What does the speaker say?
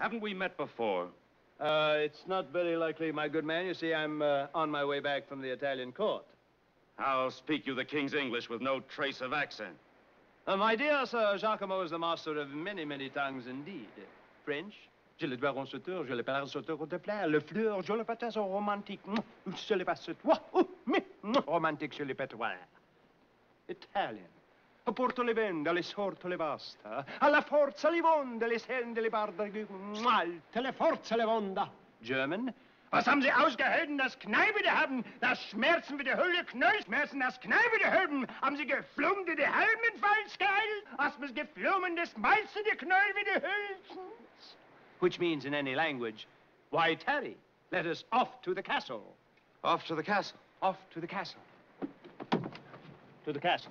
Haven't we met before? Uh, it's not very likely, my good man. You see, I'm uh, on my way back from the Italian court. How speak you the king's English with no trace of accent? Uh, my dear Sir Giacomo is the master of many, many tongues indeed. French, je le dois sauteur, je le parle sauteur de plaire, le fleur, je le patais au romantique, je le passe toi, mais romantique, je le pétoir. Italian. Porto le vende, le sorto le basta. Alla forza li vonde, le sende, le barda, alte, le forza le vonda. German. Was haben Sie ausgehalten, das Kneipe die haben? Das Schmerzen wie die Hölle, Knöllschmerzen, das Kneipe die Hüllen. Haben Sie geflogen, die die Helmen falsch gehalten? Hast du geflogen, das Malze, die Knöll wie die Hüllen? Which means in any language, why tarry? Let us off to the castle. Off to the castle. Off to the castle. To the castle.